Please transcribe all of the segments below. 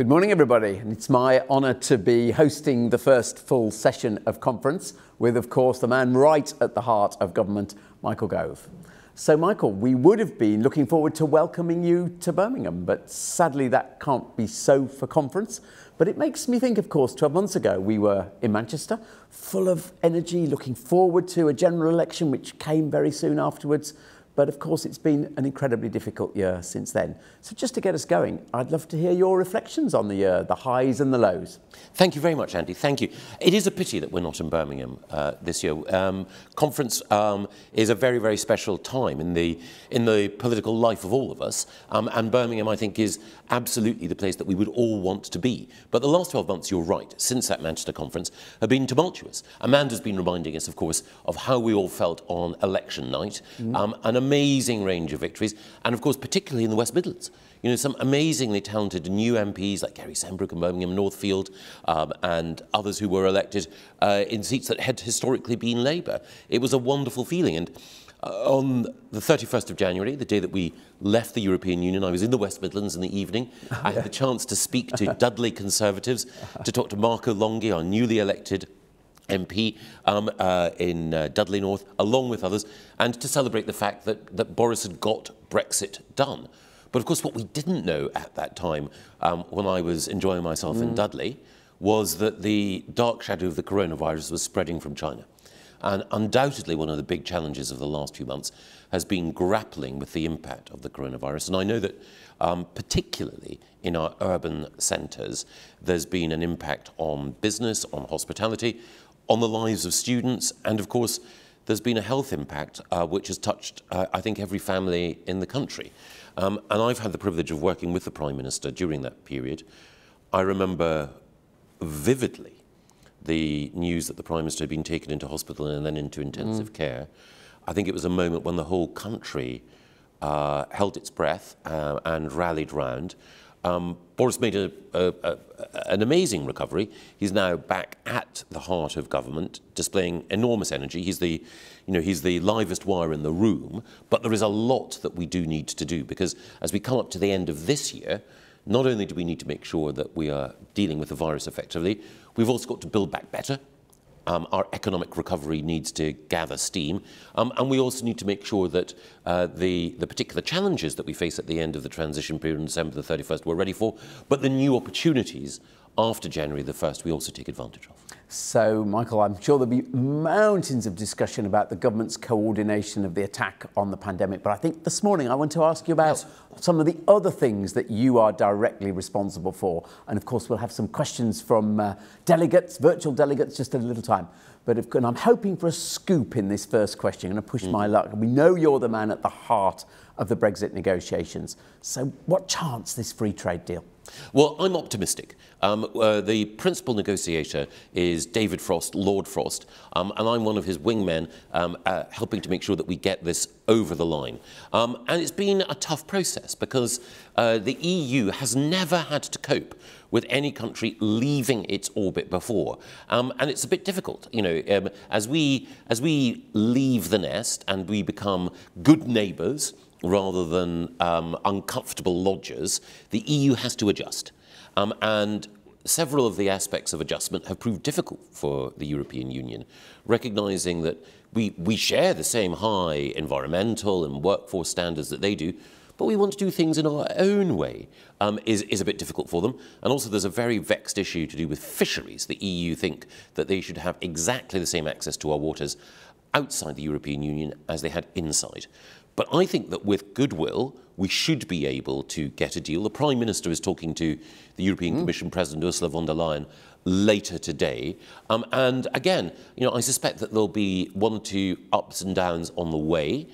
Good morning, everybody. And it's my honour to be hosting the first full session of conference with, of course, the man right at the heart of government, Michael Gove. So, Michael, we would have been looking forward to welcoming you to Birmingham, but sadly that can't be so for conference. But it makes me think, of course, 12 months ago we were in Manchester, full of energy, looking forward to a general election which came very soon afterwards. But of course, it's been an incredibly difficult year since then. So just to get us going, I'd love to hear your reflections on the year, the highs and the lows. Thank you very much, Andy. Thank you. It is a pity that we're not in Birmingham uh, this year. Um, conference um, is a very, very special time in the in the political life of all of us, um, and Birmingham, I think, is absolutely the place that we would all want to be. But the last 12 months, you're right, since that Manchester conference, have been tumultuous. Amanda's been reminding us, of course, of how we all felt on election night, mm. um, an amazing range of victories, and of course, particularly in the West Midlands. You know, some amazingly talented new MPs like Gary Sambrook and Birmingham Northfield um, and others who were elected uh, in seats that had historically been Labour. It was a wonderful feeling. And uh, on the 31st of January, the day that we left the European Union, I was in the West Midlands in the evening. I had the chance to speak to Dudley Conservatives, to talk to Marco Longhi, our newly elected MP um, uh, in uh, Dudley North, along with others, and to celebrate the fact that, that Boris had got Brexit done. But of course, what we didn't know at that time, um, when I was enjoying myself mm. in Dudley, was that the dark shadow of the coronavirus was spreading from China. And undoubtedly, one of the big challenges of the last few months has been grappling with the impact of the coronavirus. And I know that, um, particularly in our urban centres, there's been an impact on business, on hospitality, on the lives of students, and of course, there's been a health impact uh, which has touched, uh, I think, every family in the country. Um, and I've had the privilege of working with the Prime Minister during that period. I remember vividly the news that the Prime Minister had been taken into hospital and then into intensive mm. care, I think it was a moment when the whole country uh, held its breath uh, and rallied round. Um, Boris made a, a, a, an amazing recovery. He's now back at the heart of government, displaying enormous energy. He's the, you know, he's the livest wire in the room. But there is a lot that we do need to do because as we come up to the end of this year, not only do we need to make sure that we are dealing with the virus effectively, we've also got to build back better. Um, our economic recovery needs to gather steam. Um, and we also need to make sure that uh, the, the particular challenges that we face at the end of the transition period on December the 31st we're ready for, but the new opportunities after January the 1st we also take advantage of. So, Michael, I'm sure there'll be mountains of discussion about the government's coordination of the attack on the pandemic. But I think this morning I want to ask you about yes. some of the other things that you are directly responsible for. And of course, we'll have some questions from uh, delegates, virtual delegates, just in a little time. But if, and I'm hoping for a scoop in this first question. I'm going to push mm. my luck. We know you're the man at the heart of the Brexit negotiations. So, what chance this free trade deal? Well, I'm optimistic. Um, uh, the principal negotiator is David Frost, Lord Frost, um, and I'm one of his wingmen um, uh, helping to make sure that we get this over the line. Um, and it's been a tough process because uh, the EU has never had to cope with any country leaving its orbit before. Um, and it's a bit difficult, you know, um, as, we, as we leave the nest and we become good neighbours, rather than um, uncomfortable lodgers, the EU has to adjust. Um, and several of the aspects of adjustment have proved difficult for the European Union, recognizing that we, we share the same high environmental and workforce standards that they do, but we want to do things in our own way um, is, is a bit difficult for them. And also there's a very vexed issue to do with fisheries. The EU think that they should have exactly the same access to our waters outside the European Union as they had inside. But I think that with goodwill, we should be able to get a deal. The Prime Minister is talking to the European mm. Commission President Ursula von der Leyen later today. Um, and again, you know, I suspect that there'll be one or two ups and downs on the way,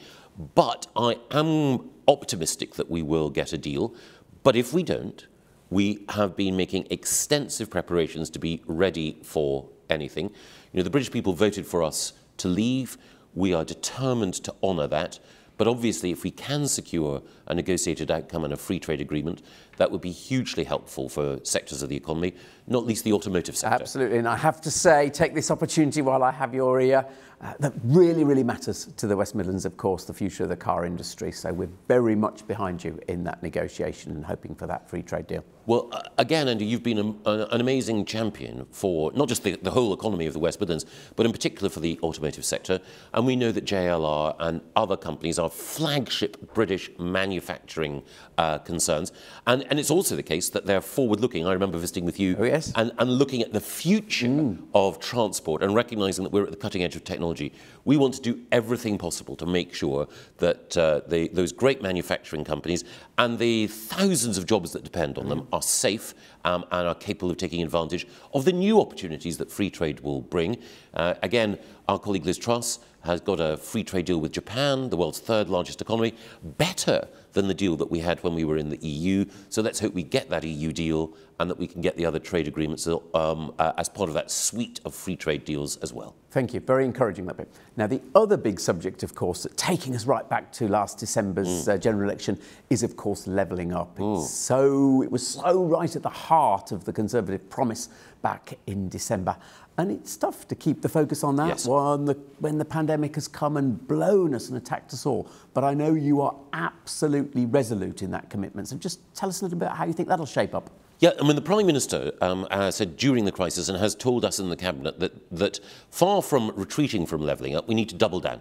but I am optimistic that we will get a deal. But if we don't, we have been making extensive preparations to be ready for anything. You know, the British people voted for us to leave. We are determined to honour that. But obviously, if we can secure a negotiated outcome and a free trade agreement, that would be hugely helpful for sectors of the economy, not least the automotive sector. Absolutely. And I have to say, take this opportunity while I have your ear. uh, that really, really matters to the West Midlands, of course, the future of the car industry. So we're very much behind you in that negotiation and hoping for that free trade deal. Well, uh, again, Andy, you've been a, a, an amazing champion for not just the, the, whole economy of the West Midlands, but in particular for the automotive sector. And we know that JLR and other companies are flagship British manufacturing uh, concerns. And, and it's also the case that they're forward-looking. I remember visiting with you oh, yes. and, and looking at the future mm. of transport and recognizing that we're at the cutting edge of technology. We want to do everything possible to make sure that uh, the, those great manufacturing companies and the thousands of jobs that depend on them are safe um, and are capable of taking advantage of the new opportunities that free trade will bring. Uh, again, our colleague Liz Truss has got a free trade deal with Japan, the world's third largest economy, better than the deal that we had when we were in the EU. So let's hope we get that EU deal and that we can get the other trade agreements um, uh, as part of that suite of free trade deals as well. Thank you. Very encouraging that bit. Now, the other big subject, of course, that taking us right back to last December's mm. uh, general election, is of course levelling up. Mm. so it was so right at the heart of the Conservative promise back in December. And it's tough to keep the focus on that yes. when, the, when the pandemic has come and blown us and attacked us all. But I know you are absolutely resolute in that commitment. So just tell us a little bit how you think that'll shape up. Yeah, I mean, the Prime Minister um, uh, said during the crisis and has told us in the Cabinet that, that far from retreating from levelling up, we need to double down.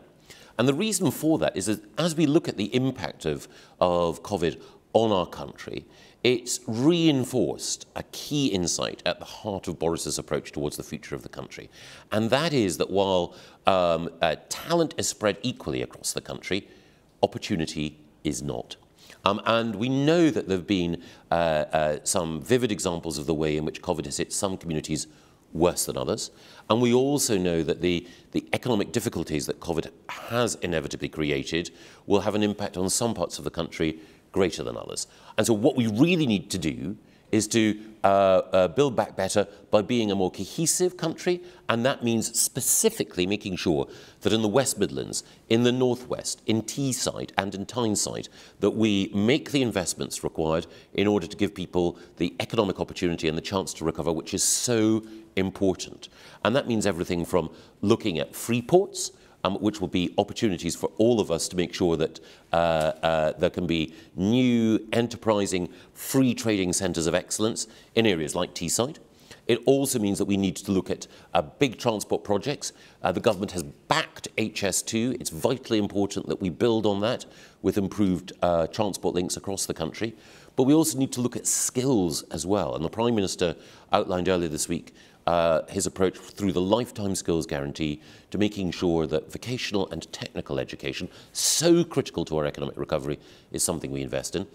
And the reason for that is that as we look at the impact of, of COVID on our country, it's reinforced a key insight at the heart of Boris's approach towards the future of the country. And that is that while um, uh, talent is spread equally across the country, opportunity is not. Um, and we know that there have been uh, uh, some vivid examples of the way in which COVID has hit some communities worse than others. And we also know that the, the economic difficulties that COVID has inevitably created will have an impact on some parts of the country greater than others. And so what we really need to do is to uh, uh, build back better by being a more cohesive country, and that means specifically making sure that in the West Midlands, in the Northwest, in Teesside and in Tyneside, that we make the investments required in order to give people the economic opportunity and the chance to recover, which is so important. And that means everything from looking at free ports, um, which will be opportunities for all of us to make sure that uh, uh, there can be new, enterprising, free trading centres of excellence in areas like Teesside. It also means that we need to look at uh, big transport projects. Uh, the government has backed HS2. It's vitally important that we build on that with improved uh, transport links across the country. But we also need to look at skills as well. And the Prime Minister outlined earlier this week uh, his approach through the Lifetime Skills Guarantee to making sure that vocational and technical education, so critical to our economic recovery, is something we invest in.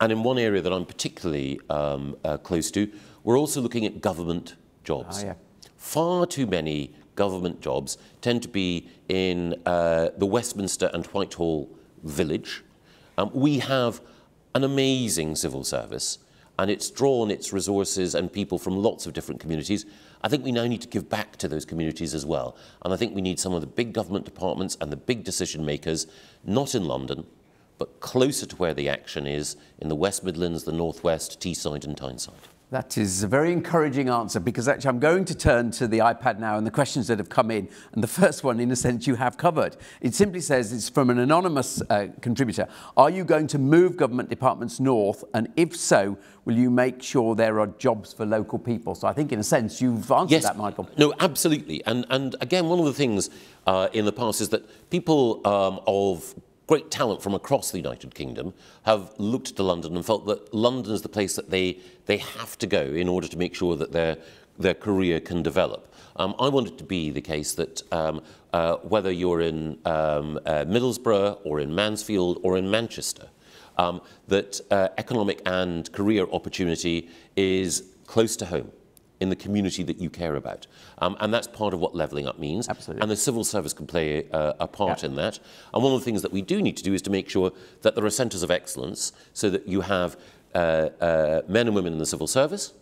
And in one area that I'm particularly um, uh, close to, we're also looking at government jobs. Oh, yeah. Far too many government jobs tend to be in uh, the Westminster and Whitehall village. Um, we have an amazing civil service and it's drawn its resources and people from lots of different communities. I think we now need to give back to those communities as well. And I think we need some of the big government departments and the big decision makers, not in London, but closer to where the action is in the West Midlands, the North West, Teesside and Tyneside. That is a very encouraging answer because actually I'm going to turn to the iPad now and the questions that have come in. And the first one, in a sense, you have covered. It simply says it's from an anonymous uh, contributor. Are you going to move government departments north? And if so, will you make sure there are jobs for local people? So I think, in a sense, you've answered yes, that, Michael. No, absolutely. And, and again, one of the things uh, in the past is that people um, of great talent from across the United Kingdom have looked to London and felt that London is the place that they, they have to go in order to make sure that their, their career can develop. Um, I want it to be the case that um, uh, whether you're in um, uh, Middlesbrough or in Mansfield or in Manchester, um, that uh, economic and career opportunity is close to home in the community that you care about. Um, and that's part of what levelling up means. Absolutely. And the civil service can play uh, a part yeah. in that. And one of the things that we do need to do is to make sure that there are centres of excellence so that you have uh, uh, men and women in the civil service,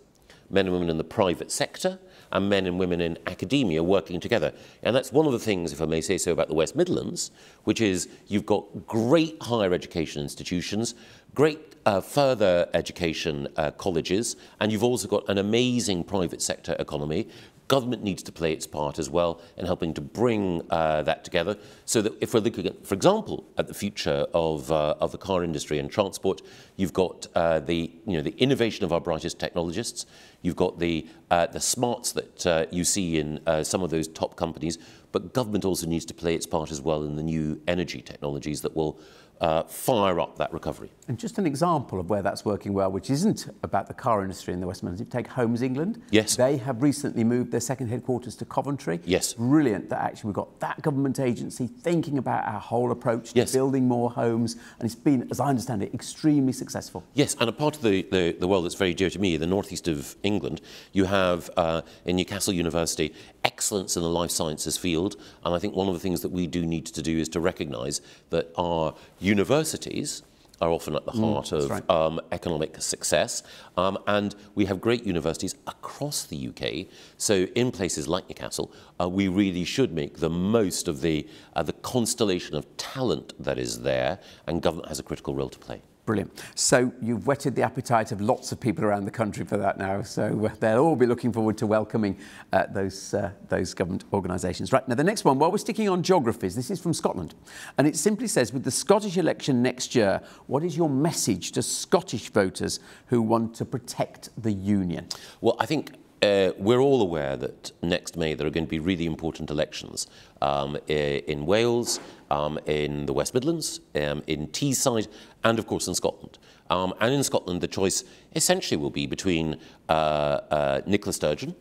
men and women in the private sector, and men and women in academia working together. And that's one of the things, if I may say so, about the West Midlands, which is you've got great higher education institutions, great uh, further education uh, colleges, and you've also got an amazing private sector economy, Government needs to play its part as well in helping to bring uh, that together. So that if we're looking at, for example, at the future of, uh, of the car industry and transport, you've got uh, the, you know, the innovation of our brightest technologists, you've got the, uh, the smarts that uh, you see in uh, some of those top companies, but government also needs to play its part as well in the new energy technologies that will uh, fire up that recovery. And just an example of where that's working well, which isn't about the car industry in the West Midlands. If you take Homes England, yes. they have recently moved their second headquarters to Coventry. Yes. Brilliant that actually we've got that government agency thinking about our whole approach to yes. building more homes. And it's been, as I understand it, extremely successful. Yes, and a part of the, the, the world that's very dear to me, the northeast of England, you have uh, in Newcastle University excellence in the life sciences field. And I think one of the things that we do need to do is to recognise that our universities are often at the mm, heart mm, of right. um, economic success. Um, and we have great universities across the UK. So in places like Newcastle, uh, we really should make the most of the, uh, the constellation of talent that is there, and government has a critical role to play. Brilliant. So you've whetted the appetite of lots of people around the country for that now. So uh, they'll all be looking forward to welcoming uh, those, uh, those government organisations. Right, now the next one, while we're sticking on geographies, this is from Scotland. And it simply says, with the Scottish election next year, what is your message to Scottish voters who want to protect the Union? Well, I think uh, we're all aware that next May there are going to be really important elections um, in Wales, um, in the West Midlands, um, in Teesside, and of course in Scotland. Um, and in Scotland, the choice essentially will be between uh, uh, Nicola Sturgeon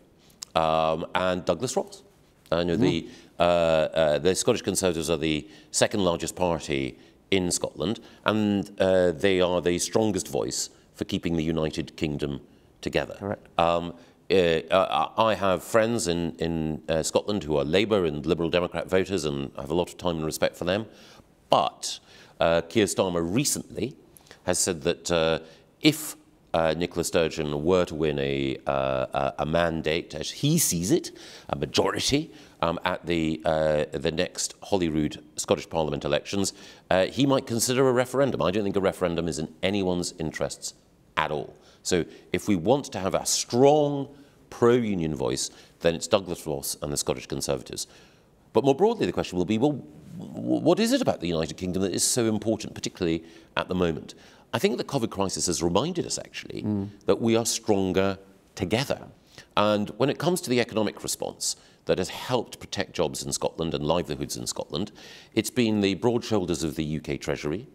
um, and Douglas Ross. I know mm. the, uh, uh, the Scottish Conservatives are the second largest party in Scotland, and uh, they are the strongest voice for keeping the United Kingdom together. Correct. Um, uh, uh, I have friends in, in uh, Scotland who are Labour and Liberal Democrat voters, and I have a lot of time and respect for them. But uh, Keir Starmer recently has said that uh, if uh, Nicola Sturgeon were to win a, uh, a mandate, as he sees it, a majority um, at the, uh, the next Holyrood Scottish Parliament elections, uh, he might consider a referendum. I don't think a referendum is in anyone's interests at all. So if we want to have a strong pro-union voice, then it's Douglas Ross and the Scottish Conservatives. But more broadly, the question will be, well, what is it about the United Kingdom that is so important, particularly at the moment? I think the COVID crisis has reminded us, actually, mm. that we are stronger together. And when it comes to the economic response that has helped protect jobs in Scotland and livelihoods in Scotland, it's been the broad shoulders of the UK Treasury,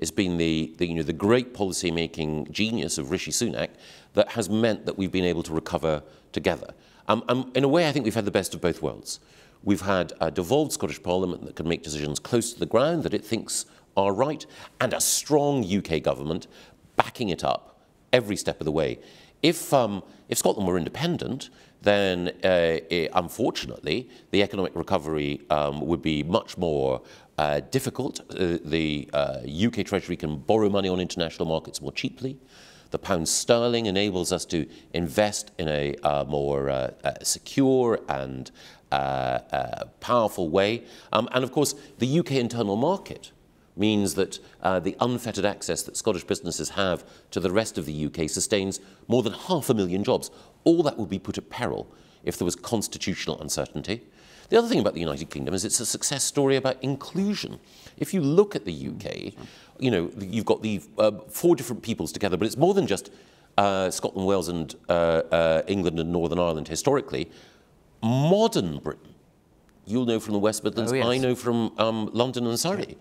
it's been the, the, you know, the great policy-making genius of Rishi Sunak that has meant that we've been able to recover together. Um, um, in a way, I think we've had the best of both worlds. We've had a devolved Scottish Parliament that can make decisions close to the ground that it thinks are right, and a strong UK government backing it up every step of the way. If, um, if Scotland were independent, then uh, it, unfortunately, the economic recovery um, would be much more uh, difficult. Uh, the uh, UK Treasury can borrow money on international markets more cheaply. The pound sterling enables us to invest in a uh, more uh, uh, secure and powerful way. Um, and of course, the UK internal market means that uh, the unfettered access that Scottish businesses have to the rest of the UK sustains more than half a million jobs. All that would be put at peril if there was constitutional uncertainty. The other thing about the United Kingdom is it's a success story about inclusion. If you look at the UK, you know, you've got the uh, four different peoples together, but it's more than just uh, Scotland, Wales, and uh, uh, England and Northern Ireland historically. Modern Britain, you'll know from the West Midlands, oh, yes. I know from um, London and Surrey,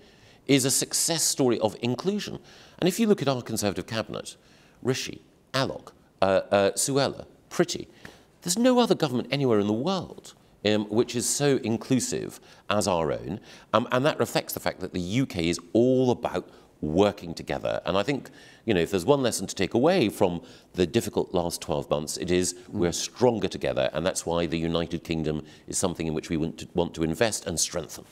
is a success story of inclusion. And if you look at our Conservative cabinet, Rishi, Alok, uh, uh, Suella, Priti, there's no other government anywhere in the world um, which is so inclusive as our own. Um, and that reflects the fact that the UK is all about working together. And I think, you know, if there's one lesson to take away from the difficult last 12 months, it is we're stronger together. And that's why the United Kingdom is something in which we want to, want to invest and strengthen.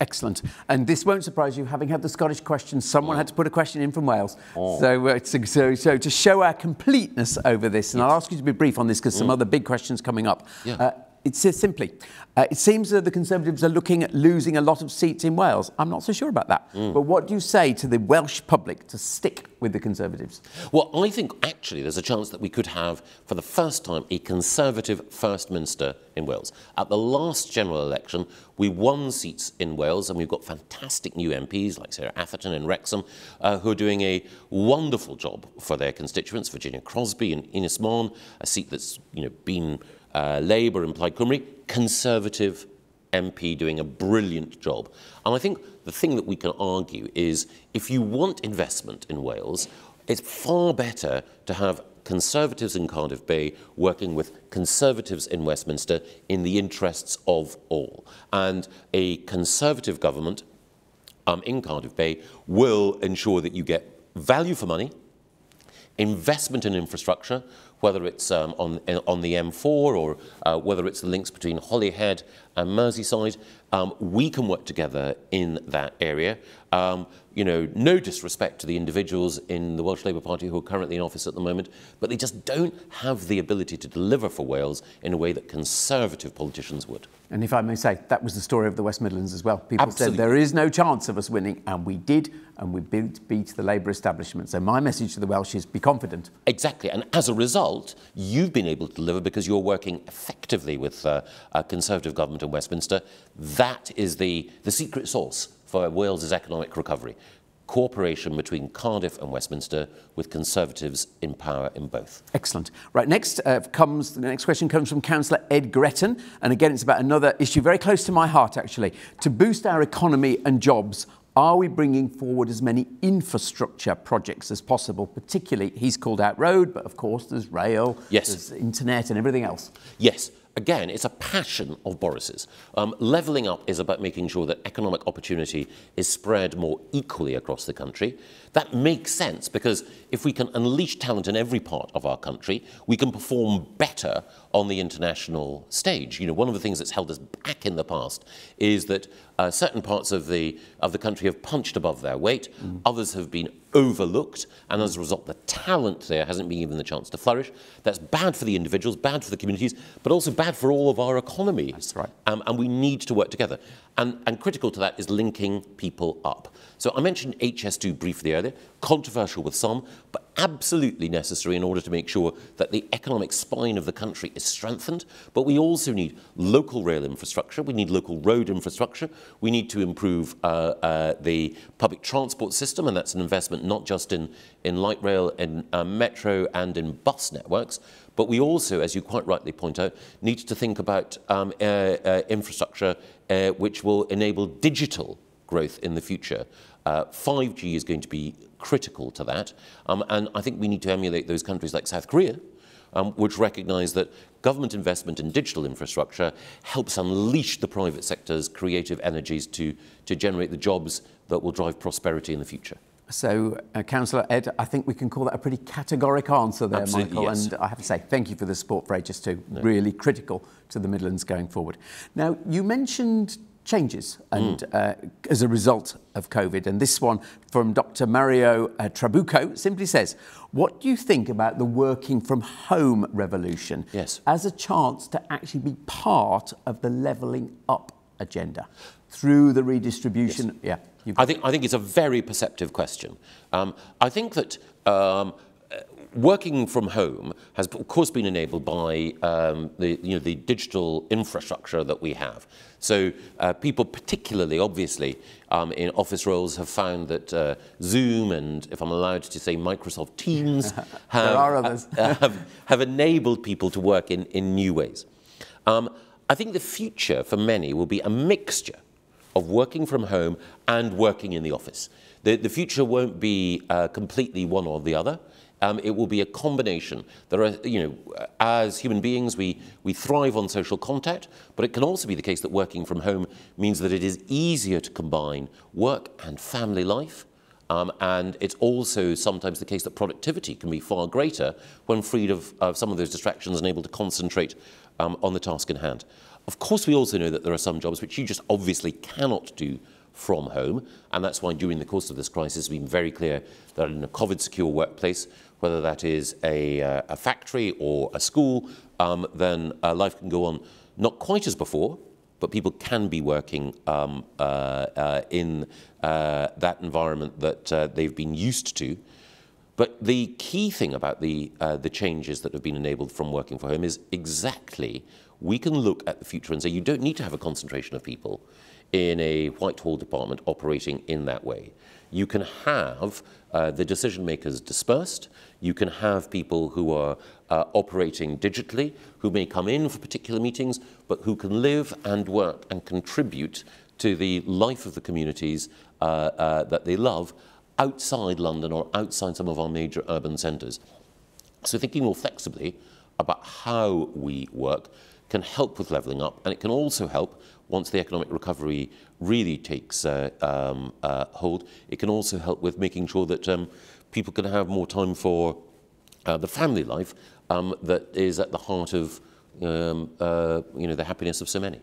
Excellent. And this won't surprise you, having had the Scottish question, someone had to put a question in from Wales. Oh. So, uh, so, so, to show our completeness over this, and yes. I'll ask you to be brief on this because some mm. other big questions coming up. Yeah. Uh, it says simply, uh, it seems that the Conservatives are looking at losing a lot of seats in Wales. I'm not so sure about that. Mm. But what do you say to the Welsh public to stick with the Conservatives? Well, I think actually there's a chance that we could have, for the first time, a Conservative First Minister in Wales. At the last general election, we won seats in Wales, and we've got fantastic new MPs like Sarah Atherton and Wrexham, uh, who are doing a wonderful job for their constituents. Virginia Crosby and Ynys Môn, a seat that's you know been uh, Labour and Plaid Cymru, Conservative MP doing a brilliant job. And I think the thing that we can argue is if you want investment in Wales, it's far better to have Conservatives in Cardiff Bay working with Conservatives in Westminster in the interests of all. And a Conservative government um, in Cardiff Bay will ensure that you get value for money, investment in infrastructure, whether it's um, on, on the M4 or uh, whether it's the links between Holyhead and Merseyside, um, we can work together in that area. Um, you know, no disrespect to the individuals in the Welsh Labour Party who are currently in office at the moment, but they just don't have the ability to deliver for Wales in a way that Conservative politicians would. And if I may say, that was the story of the West Midlands as well. People Absolutely. said there is no chance of us winning, and we did, and we beat, beat the Labour establishment. So my message to the Welsh is be confident. Exactly, and as a result, you've been able to deliver because you're working effectively with uh, a Conservative government in Westminster. That is the, the secret sauce for Wales's economic recovery. Cooperation between Cardiff and Westminster with Conservatives in power in both. Excellent. Right, next uh, comes the next question comes from Councillor Ed Gretton, and again it's about another issue very close to my heart actually. To boost our economy and jobs, are we bringing forward as many infrastructure projects as possible? Particularly, he's called out road, but of course there's rail, yes. there's internet and everything else. Yes again, it's a passion of Boris's. Um, levelling up is about making sure that economic opportunity is spread more equally across the country. That makes sense because if we can unleash talent in every part of our country, we can perform better on the international stage. You know, one of the things that's held us back in the past is that uh, certain parts of the, of the country have punched above their weight, mm. others have been overlooked, and as a result, the talent there hasn't been given the chance to flourish. That's bad for the individuals, bad for the communities, but also bad for all of our economy. That's right. Um, and we need to work together. And, and critical to that is linking people up. So I mentioned HS2 briefly earlier, controversial with some, but absolutely necessary in order to make sure that the economic spine of the country is strengthened. But we also need local rail infrastructure, we need local road infrastructure, we need to improve uh, uh, the public transport system, and that's an investment not just in, in light rail, in uh, metro, and in bus networks, but we also, as you quite rightly point out, need to think about um, uh, uh, infrastructure uh, which will enable digital growth in the future. Uh, 5G is going to be critical to that. Um, and I think we need to emulate those countries like South Korea, um, which recognize that government investment in digital infrastructure helps unleash the private sector's creative energies to, to generate the jobs that will drive prosperity in the future. So, uh, Councillor Ed, I think we can call that a pretty categoric answer there, Absolutely, Michael. Yes. And I have to say, thank you for the support for HS2. No. Really critical to the Midlands going forward. Now, you mentioned changes and mm. uh, as a result of COVID. And this one from Dr. Mario uh, Trabucco simply says, what do you think about the working from home revolution yes. as a chance to actually be part of the levelling up agenda through the redistribution? Yes. Yeah. I think, I think it's a very perceptive question. Um, I think that um, working from home has, of course, been enabled by um, the, you know, the digital infrastructure that we have. So uh, people, particularly, obviously, um, in office roles, have found that uh, Zoom and, if I'm allowed to say, Microsoft Teams have, have, have, enabled people to work in, in new ways. Um, I think the future for many will be a mixture of working from home and working in the office. The, the future won't be uh, completely one or the other. Um, it will be a combination. There are, you know, as human beings, we, we thrive on social contact, but it can also be the case that working from home means that it is easier to combine work and family life. Um, and it's also sometimes the case that productivity can be far greater when freed of, of some of those distractions and able to concentrate um, on the task in hand. Of course, we also know that there are some jobs which you just obviously cannot do from home, and that's why during the course of this crisis, we've been very clear that in a COVID-secure workplace, whether that is a, uh, a factory or a school, um, then uh, life can go on not quite as before, but people can be working um, uh, uh, in uh, that environment that uh, they've been used to. But the key thing about the, the changes that have been enabled from working from home is exactly we can look at the future and say you don't need to have a concentration of people in a Whitehall department operating in that way. You can have uh, the decision makers dispersed. You can have people who are uh, operating digitally, who may come in for particular meetings, but who can live and work and contribute to the life of the communities uh, uh that they love outside London or outside some of our major urban centres. So thinking more flexibly about how we work can help with levelling up, and it can also help once the economic recovery really takes uh, um, uh, hold, it can also help with making sure that um, people can have more time for uh, the family life um, that is at the heart of um, uh, you know, the happiness of so many.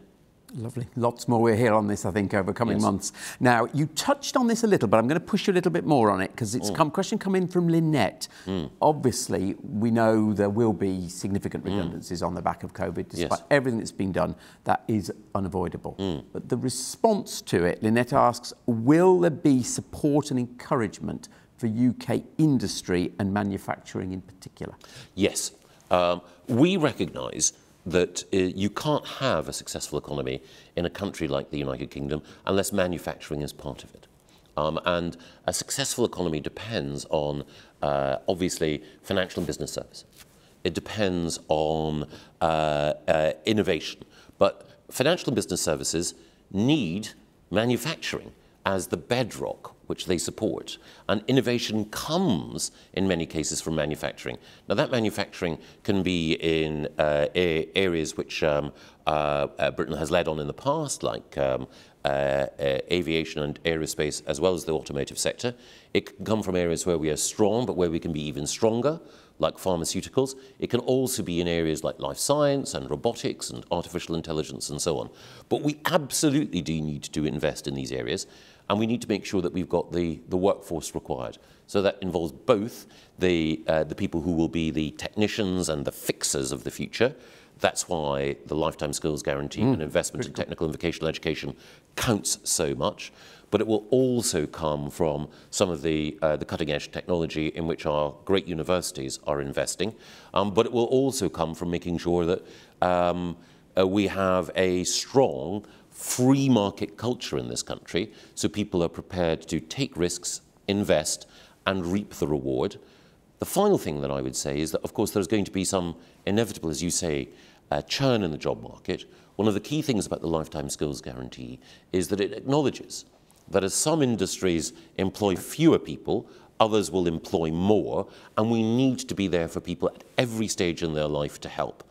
Lovely. Lots more we'll hear on this, I think, over coming yes. months. Now, you touched on this a little, but I'm going to push you a little bit more on it because it's mm. come question come in from Lynette. Mm. Obviously, we know there will be significant mm. redundancies mm. on the back of COVID, despite yes. everything that's been done. That is unavoidable. Mm. But the response to it, Lynette asks, will there be support and encouragement for UK industry and manufacturing in particular? Yes. Um, we recognise that uh, you can't have a successful economy in a country like the United Kingdom unless manufacturing is part of it. Um, and a successful economy depends on, uh, obviously, financial and business services. It depends on uh, uh, innovation. But financial and business services need manufacturing as the bedrock which they support. And innovation comes, in many cases, from manufacturing. Now, that manufacturing can be in uh, areas which um, uh, uh, Britain has led on in the past, like um, uh, uh, aviation and aerospace, as well as the automotive sector. It can come from areas where we are strong, but where we can be even stronger, like pharmaceuticals. It can also be in areas like life science and robotics and artificial intelligence and so on. But we absolutely do need to invest in these areas and we need to make sure that we've got the, the workforce required. So that involves both the, uh, the people who will be the technicians and the fixers of the future. That's why the Lifetime Skills Guarantee mm, and investment in technical and vocational education counts so much. But it will also come from some of the, uh, the cutting edge technology in which our great universities are investing. Um, but it will also come from making sure that um, uh, we have a strong free market culture in this country, so people are prepared to take risks, invest, and reap the reward. The final thing that I would say is that, of course, there's going to be some inevitable, as you say, uh, churn in the job market. One of the key things about the Lifetime Skills Guarantee is that it acknowledges that as some industries employ fewer people, others will employ more, and we need to be there for people at every stage in their life to help.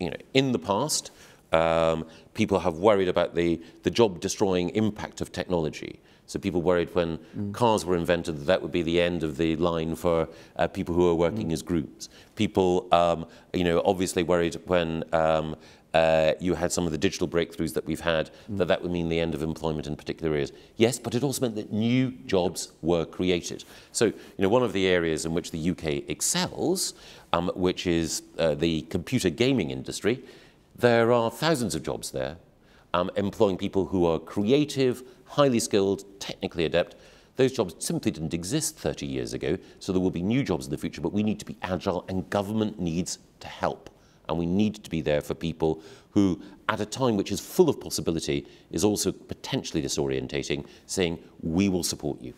You know, in the past, um, people have worried about the, the job-destroying impact of technology. So people worried when mm. cars were invented that that would be the end of the line for uh, people who are working mm. as groups. People, um, you know, obviously worried when um, uh, you had some of the digital breakthroughs that we've had, mm. that that would mean the end of employment in particular areas. Yes, but it also meant that new jobs were created. So, you know, one of the areas in which the UK excels, um, which is uh, the computer gaming industry, there are thousands of jobs there um, employing people who are creative, highly skilled, technically adept. Those jobs simply didn't exist 30 years ago, so there will be new jobs in the future, but we need to be agile and government needs to help. And we need to be there for people who, at a time which is full of possibility, is also potentially disorientating, saying, we will support you.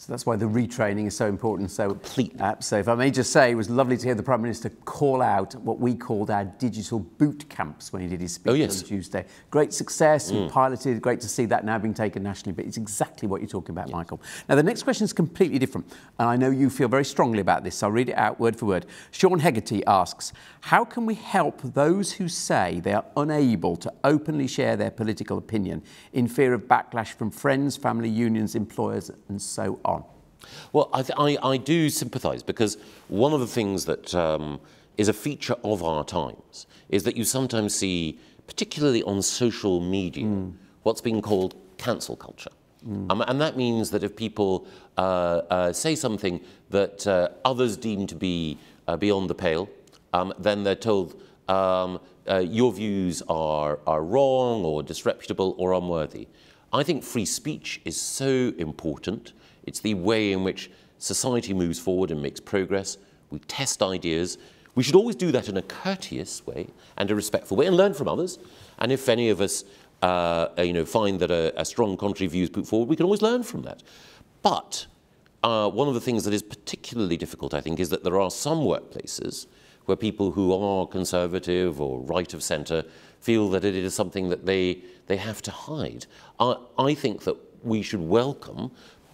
So that's why the retraining is so important. So, uh, so if I may just say, it was lovely to hear the Prime Minister call out what we called our digital boot camps when he did his speech oh, yes. on Tuesday. Great success, mm. we piloted, great to see that now being taken nationally, but it's exactly what you're talking about, yes. Michael. Now, the next question is completely different, and I know you feel very strongly about this, so I'll read it out word for word. Sean Hegarty asks, how can we help those who say they are unable to openly share their political opinion in fear of backlash from friends, family unions, employers, and so on? On? Well, I, I, I do sympathise because one of the things that um, is a feature of our times is that you sometimes see, particularly on social media, mm. what's being called cancel culture. Mm. Um, and that means that if people uh, uh, say something that uh, others deem to be uh, beyond the pale, um, then they're told um, uh, your views are, are wrong or disreputable or unworthy. I think free speech is so important. It's the way in which society moves forward and makes progress. We test ideas. We should always do that in a courteous way and a respectful way and learn from others. And if any of us uh, you know, find that a, a strong contrary view is put forward, we can always learn from that. But uh, one of the things that is particularly difficult, I think, is that there are some workplaces where people who are conservative or right of centre feel that it is something that they, they have to hide. I, I think that we should welcome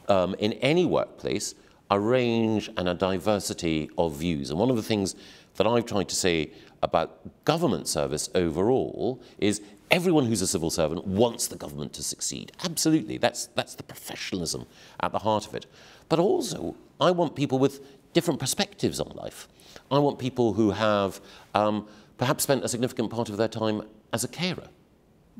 um, in any workplace a range and a diversity of views. And one of the things that I've tried to say about government service overall is everyone who's a civil servant wants the government to succeed. Absolutely, that's, that's the professionalism at the heart of it. But also, I want people with different perspectives on life. I want people who have um, perhaps spent a significant part of their time as a carer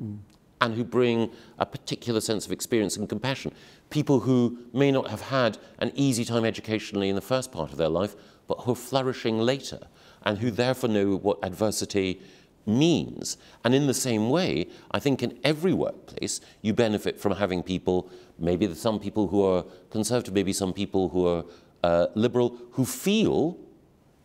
mm. And who bring a particular sense of experience and compassion. People who may not have had an easy time educationally in the first part of their life, but who are flourishing later and who therefore know what adversity means. And in the same way, I think in every workplace, you benefit from having people, maybe some people who are conservative, maybe some people who are uh, liberal, who feel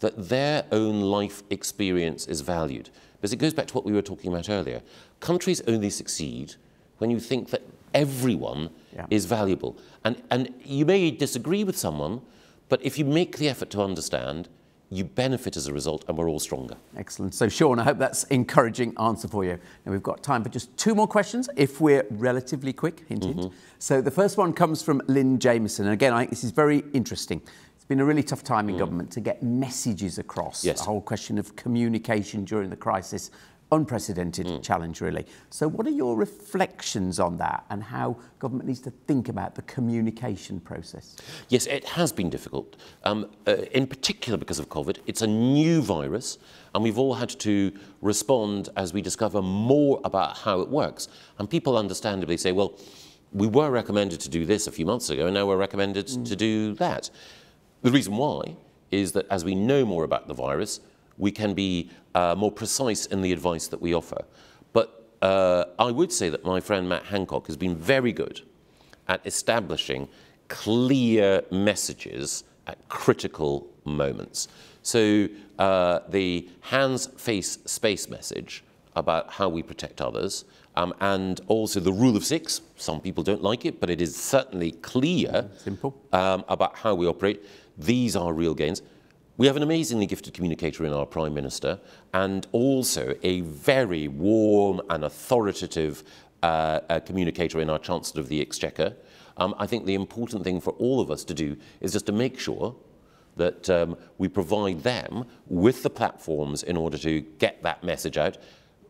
that their own life experience is valued. Because it goes back to what we were talking about earlier. Countries only succeed when you think that everyone yeah. is valuable. And, and you may disagree with someone, but if you make the effort to understand, you benefit as a result, and we're all stronger. Excellent. So, Sean, I hope that's encouraging answer for you. Now, we've got time for just two more questions, if we're relatively quick, hint, mm -hmm. hint. So, the first one comes from Lynn Jameson. And again, I think this is very interesting. It's been a really tough time in mm. government to get messages across. Yes. The whole question of communication during the crisis unprecedented mm. challenge, really. So, what are your reflections on that and how government needs to think about the communication process? Yes, it has been difficult, um, uh, in particular because of COVID. It's a new virus, and we've all had to respond as we discover more about how it works. And people understandably say, well, we were recommended to do this a few months ago, and now we're recommended mm. to do that. The reason why is that as we know more about the virus, we can be uh, more precise in the advice that we offer. But uh, I would say that my friend Matt Hancock has been very good at establishing clear messages at critical moments. So uh, the hands, face, space message about how we protect others, um, and also the rule of six. Some people don't like it, but it is certainly clear Simple. Um, about how we operate. These are real gains. We have an amazingly gifted communicator in our Prime Minister and also a very warm and authoritative uh, uh, communicator in our Chancellor of the Exchequer. Um, I think the important thing for all of us to do is just to make sure that um, we provide them with the platforms in order to get that message out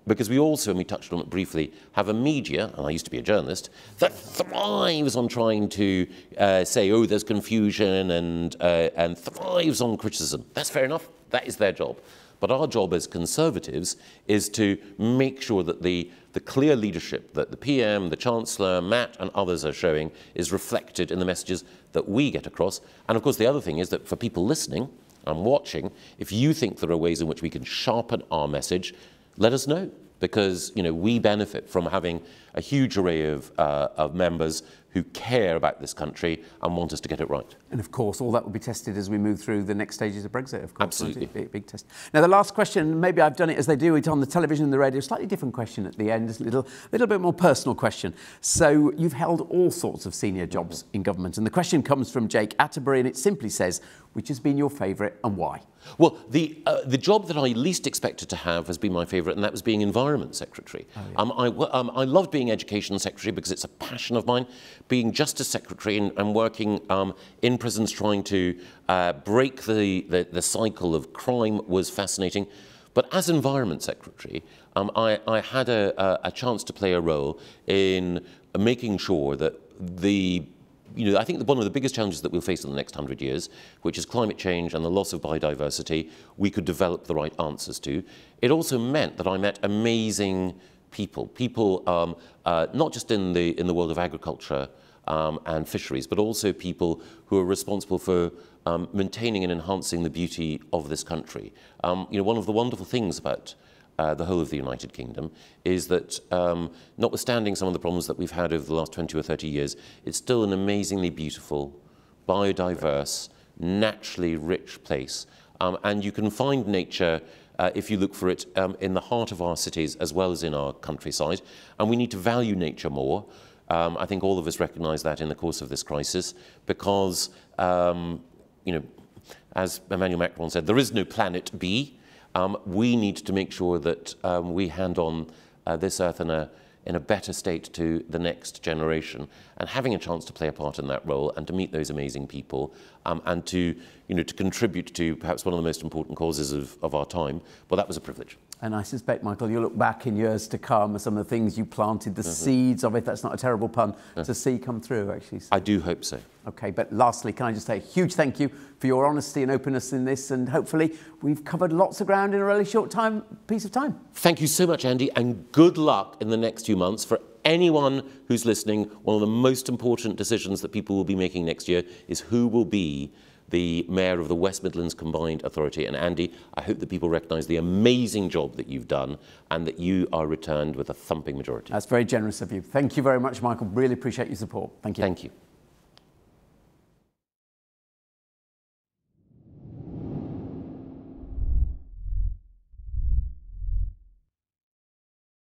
because we also, and we touched on it briefly, have a media, and I used to be a journalist, that thrives on trying to uh, say, oh, there's confusion and, uh, and thrives on criticism. That's fair enough. That is their job. But our job as conservatives is to make sure that the, the clear leadership that the PM, the Chancellor, Matt, and others are showing is reflected in the messages that we get across. And of course, the other thing is that for people listening and watching, if you think there are ways in which we can sharpen our message, let us know because you know, we benefit from having a huge array of, uh, of members who care about this country and want us to get it right. And of course, all that will be tested as we move through the next stages of Brexit, of course. Absolutely. Big, big, test. Now, the last question, maybe I've done it as they do it on the television and the radio, slightly different question at the end, a little, little bit more personal question. So, you've held all sorts of senior jobs mm-hmm. in government, and the question comes from Jake Atterbury, and it simply says, which has been your favourite and why? Well, the, uh, the job that I least expected to have has been my favourite, and that was being Environment Secretary. Oh, yeah. um, I, um, I love being Education Secretary because it's a passion of mine. Being Justice Secretary and, and working um, in prisons trying to uh, break the, the, the, cycle of crime was fascinating. But as Environment Secretary, um, I, I, had a, a, chance to play a role in making sure that the you know, I think one of the biggest challenges that we'll face in the next hundred years, which is climate change and the loss of biodiversity, we could develop the right answers to. It also meant that I met amazing people, people um, uh, not just in the, in the world of agriculture um, and fisheries, but also people who are responsible for um, maintaining and enhancing the beauty of this country. Um, you know, one of the wonderful things about uh, the whole of the United Kingdom is that, um, notwithstanding some of the problems that we've had over the last 20 or 30 years, it's still an amazingly beautiful, biodiverse, naturally rich place. Um, and you can find nature uh, if you look for it um, in the heart of our cities as well as in our countryside. And we need to value nature more. Um, I think all of us recognize that in the course of this crisis because, um, you know, as Emmanuel Macron said, there is no planet B. Um, we need to make sure that um, we hand on uh, this earth in a, in a better state to the next generation and having a chance to play a part in that role and to meet those amazing people um, and to, you know, to contribute to perhaps one of the most important causes of, of our time, well, that was a privilege. And I suspect, Michael, you'll look back in years to come at some of the things you planted, the mm -hmm. seeds of it, that's not a terrible pun, yeah. to see come through, actually. I do hope so. Okay, but lastly, can I just say a huge thank you for your honesty and openness in this, and hopefully we've covered lots of ground in a really short time, piece of time. Thank you so much, Andy, and good luck in the next few months for anyone who's listening. One of the most important decisions that people will be making next year is who will be the Mayor of the West Midlands Combined Authority. And Andy, I hope that people recognise the amazing job that you've done and that you are returned with a thumping majority. That's very generous of you. Thank you very much, Michael. Really appreciate your support. Thank you. Thank you.